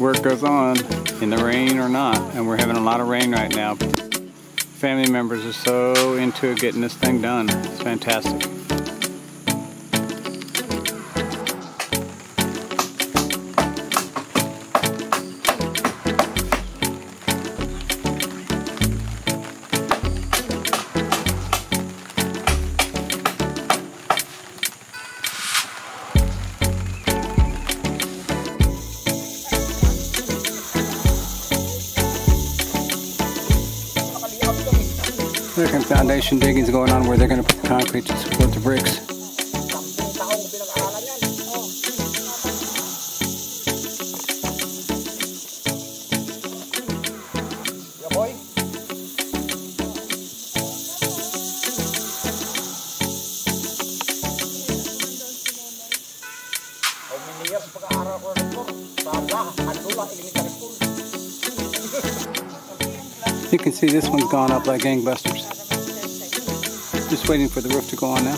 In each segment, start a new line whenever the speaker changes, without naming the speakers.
work goes on in the rain or not, and we're having a lot of rain right now. Family members are so into getting this thing done. It's fantastic. Second foundation digging's going on where they're going to put concrete to support the bricks. You can see this one's gone up like gangbusters. Just waiting for the roof to go on now.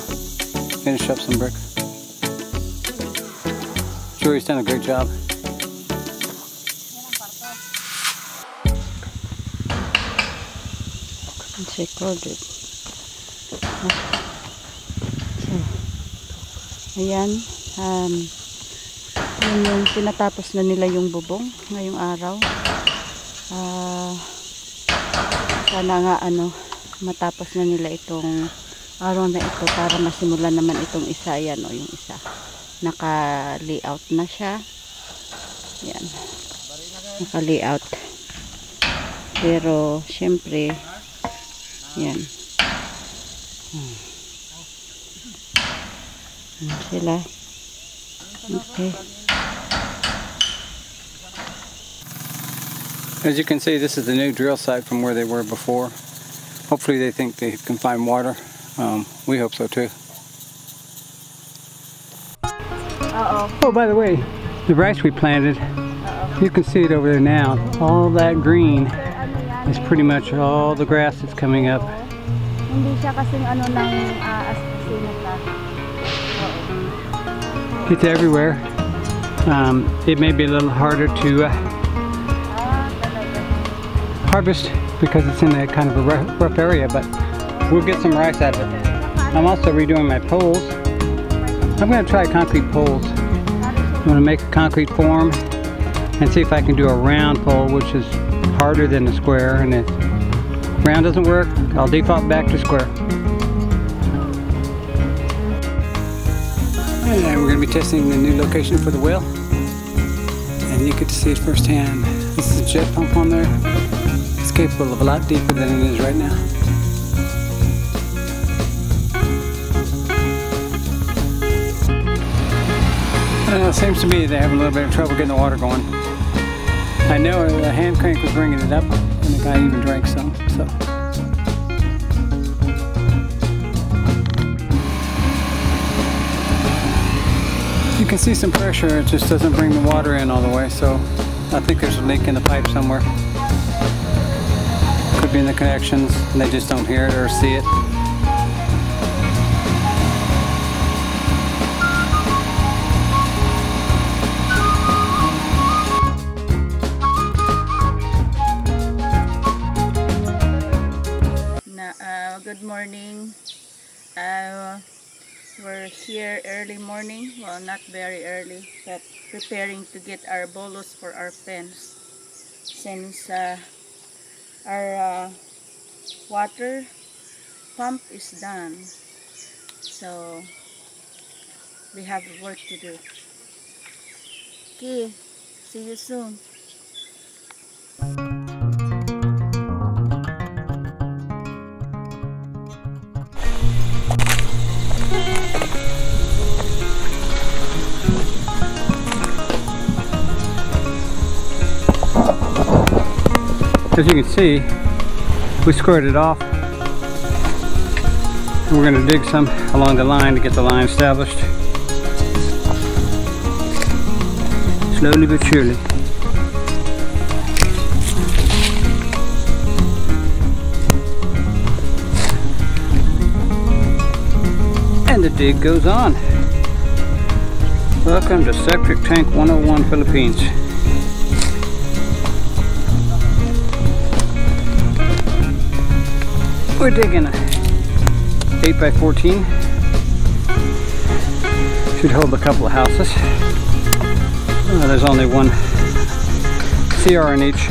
Finish up some brick. Jory's done a great job.
It's recorded. So, ayan. Um, yun yung tinatapos na nila yung bubong ngayong araw. Ah, sana nga ano, matapos na nila itong araw na ito para masimulan naman itong isa. Ayan o, yung isa. Naka-layout na siya. Ayan. Naka-layout. Pero, syempre, yan. Hmm. Yan sila. Okay.
As you can see, this is the new drill site from where they were before. Hopefully they think they can find water. Um, we hope so too.
Oo.
Oh, by the way, the rice we planted, you can see it over there now. All that green is pretty much all the grass that's coming up.
Hindi siya kasing ano ng uh,
It's everywhere. Um, it may be a little harder to uh,
Ah.
Harvest because it's in a kind of a rough, rough area, but we'll get some rice out of it. I'm also redoing my poles. I'm going to try concrete poles. I'm going to make a concrete form and see if I can do a round pole, which is harder than a square. And if round doesn't work, I'll default back to square. And we're going to be testing the new location for the well. And you get to see it firsthand. This is a jet pump on there. It's capable of a lot deeper than it is right now. Uh, seems to me they're having a little bit of trouble getting the water going. I know the hand crank was bringing it up, and the guy even drank some. So. You can see some pressure, it just doesn't bring the water in all the way, so I think there's a leak in the pipe somewhere. Be in the connections, and they just don't hear it or see it.
Na, uh, good morning. Uh, we're here early morning. Well, not very early, but preparing to get our bolos for our pens. Since uh, our uh, water pump is done. So, we have work to do. Okay, see you soon.
As you can see, we squared it off. We're going to dig some along the line to get the line established. Slowly but surely. And the dig goes on. Welcome to Septic Tank 101 Philippines. We're digging a 8 by 14 Should hold a couple of houses. Uh, there's only one CR in each